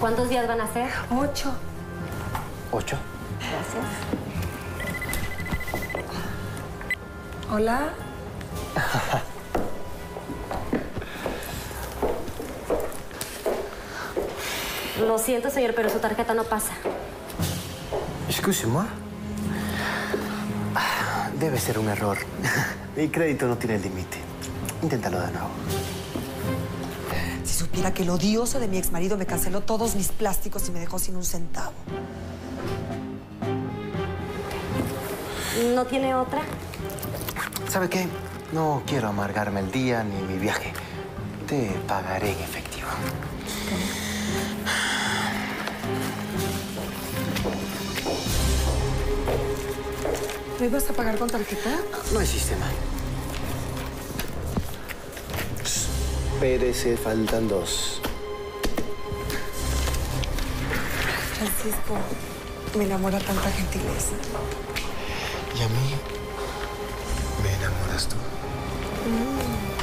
¿Cuántos días van a ser? Ocho. ¿Ocho? Gracias. Hola. Lo siento, señor, pero su tarjeta no pasa. Excuse-moi. Ah, Debe ser un error. Mi crédito no tiene límite. Inténtalo de nuevo. Supiera que el odioso de mi exmarido me canceló todos mis plásticos y me dejó sin un centavo. ¿No tiene otra? ¿Sabe qué? No quiero amargarme el día ni mi viaje. Te pagaré en efectivo. ¿Me ibas a pagar con tarjeta? No hay sistema. Espérese, faltan dos. Francisco, me enamora tanta gentileza. ¿Y a mí? ¿Me enamoras tú? Oiga,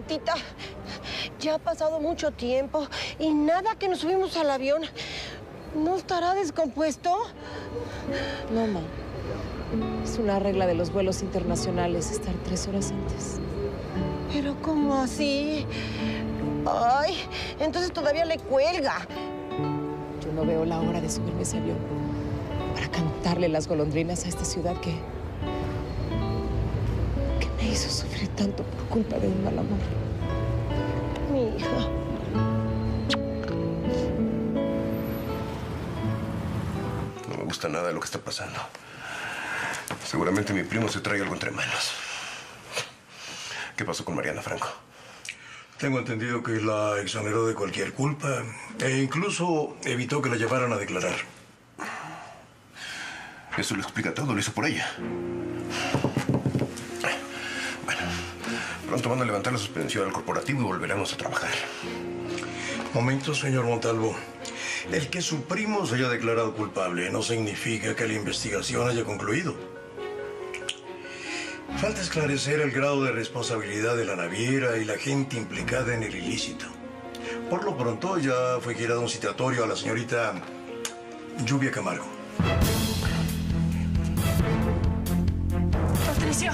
Gaviotita, ya ha pasado mucho tiempo y nada que nos subimos al avión. ¿No estará descompuesto? No, ma. Es una regla de los vuelos internacionales estar tres horas antes. ¿Pero cómo así? Ay, entonces todavía le cuelga. Yo no veo la hora de subirme ese avión para cantarle las golondrinas a esta ciudad que... me hizo sufrir tanto por culpa de un mal amor. Mi hija. No me gusta nada de lo que está pasando. Seguramente mi primo se trae algo entre manos. ¿Qué pasó con Mariana Franco? Tengo entendido que la exoneró de cualquier culpa e incluso evitó que la llevaran a declarar. Eso lo explica todo, lo hizo por ella. Pronto van a levantar la suspensión al corporativo y volveremos a trabajar. Momento, señor Montalvo. El que su primo se haya declarado culpable no significa que la investigación haya concluido. Falta esclarecer el grado de responsabilidad de la naviera y la gente implicada en el ilícito. Por lo pronto ya fue girado un citatorio a la señorita Lluvia Camargo. Patricio,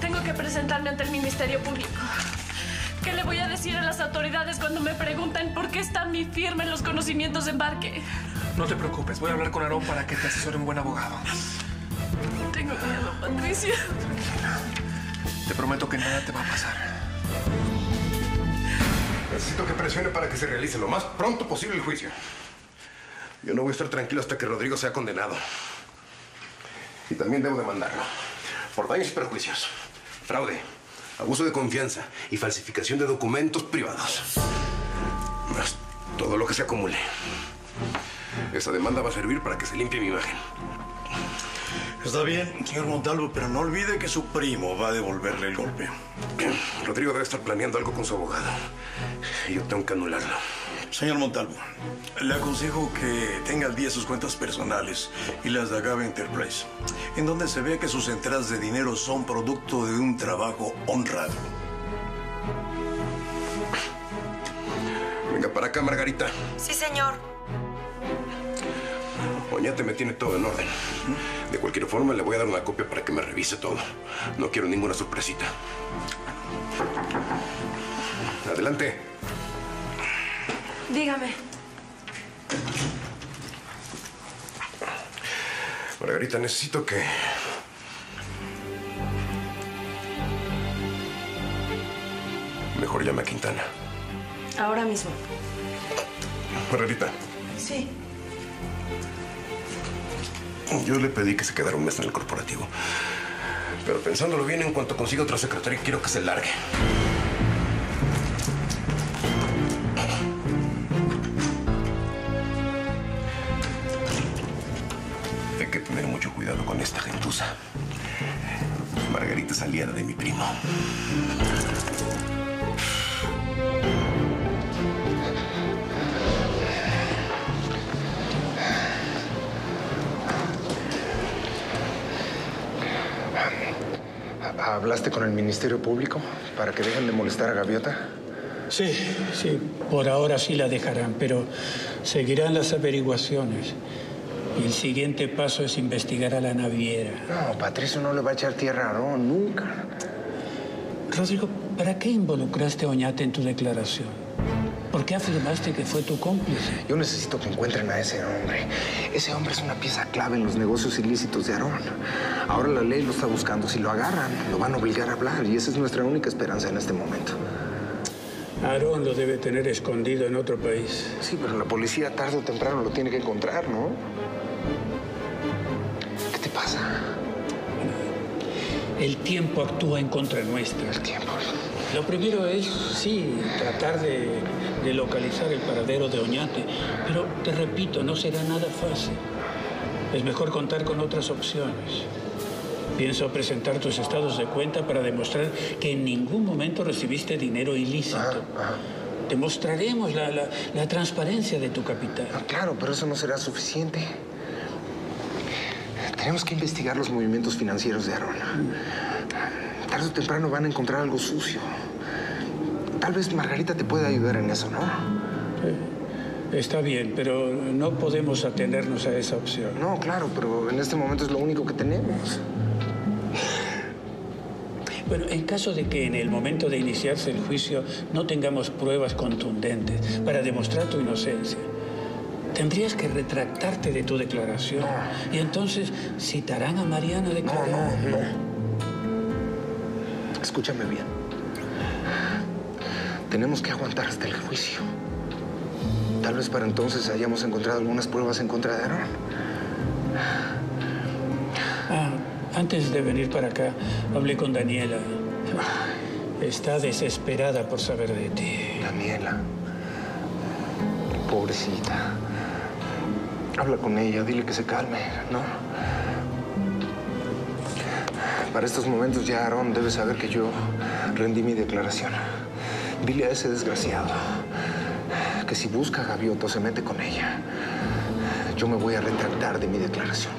Tengo que presentarme ante el Ministerio Público. ¿Qué le voy a decir a las autoridades cuando me preguntan por qué está mi firma en los conocimientos de embarque? No te preocupes, voy a hablar con Aarón para que te asesore un buen abogado. Tengo miedo, Patricia. Te prometo que nada te va a pasar. Necesito que presione para que se realice lo más pronto posible el juicio. Yo no voy a estar tranquilo hasta que Rodrigo sea condenado. Y también debo demandarlo. Por daños y perjuicios. Fraude, abuso de confianza y falsificación de documentos privados. Más todo lo que se acumule. Esa demanda va a servir para que se limpie mi imagen. Está bien, señor Montalvo, pero no olvide que su primo va a devolverle el golpe. Rodrigo debe estar planeando algo con su abogado. Y yo tengo que anularlo. Señor Montalvo, le aconsejo que tenga al día sus cuentas personales y las de Agave Enterprise, en donde se ve que sus entradas de dinero son producto de un trabajo honrado. Venga, para acá, Margarita. Sí, señor. Oñate me tiene todo en orden. De cualquier forma, le voy a dar una copia para que me revise todo. No quiero ninguna sorpresita. Adelante. Dígame. Margarita, necesito que... Mejor llame a Quintana. Ahora mismo. Margarita, Sí. yo le pedí que se quedara un mes en el corporativo. Pero pensándolo bien, en cuanto consiga otra secretaria, quiero que se largue. De mi primo. ¿Hablaste con el Ministerio Público para que dejen de molestar a Gaviota? Sí, sí, por ahora sí la dejarán, pero seguirán las averiguaciones. Y el siguiente paso es investigar a la naviera. No, Patricio no le va a echar tierra a Aarón, nunca. Rodrigo, ¿para qué involucraste a Oñate en tu declaración? ¿Por qué afirmaste que fue tu cómplice? Yo necesito que encuentren a ese hombre. Ese hombre es una pieza clave en los negocios ilícitos de Aarón. Ahora la ley lo está buscando. Si lo agarran, lo van a obligar a hablar. Y esa es nuestra única esperanza en este momento. Aarón lo debe tener escondido en otro país. Sí, pero la policía tarde o temprano lo tiene que encontrar, ¿no? El tiempo actúa en contra nuestra. El tiempo. Lo primero es, sí, tratar de, de localizar el paradero de Oñate. Pero te repito, no será nada fácil. Es mejor contar con otras opciones. Pienso presentar tus estados de cuenta para demostrar que en ningún momento recibiste dinero ilícito. Demostraremos la, la- la transparencia de tu capital. Ah, claro, pero eso no será suficiente. Tenemos que investigar los movimientos financieros de Aarón. Tarde o temprano van a encontrar algo sucio. Tal vez Margarita te pueda ayudar en eso, ¿no? Está bien, pero no podemos atenernos a esa opción. No, claro, pero en este momento es lo único que tenemos. Bueno, en caso de que en el momento de iniciarse el juicio no tengamos pruebas contundentes para demostrar tu inocencia, tendrías que retractarte de tu declaración. Y entonces citarán a Mariana de No, no, no. Escúchame bien. Tenemos que aguantar hasta el juicio. Tal vez para entonces hayamos encontrado algunas pruebas en contra de Aaron. Ah, antes de venir para acá, hablé con Daniela. Está desesperada por saber de ti. Daniela. Pobrecita. Habla con ella, dile que se calme, ¿no? Para estos momentos ya Aaron debe saber que yo rendí mi declaración. Dile a ese desgraciado que si busca a Gaviota se mete con ella, yo me voy a retractar de mi declaración.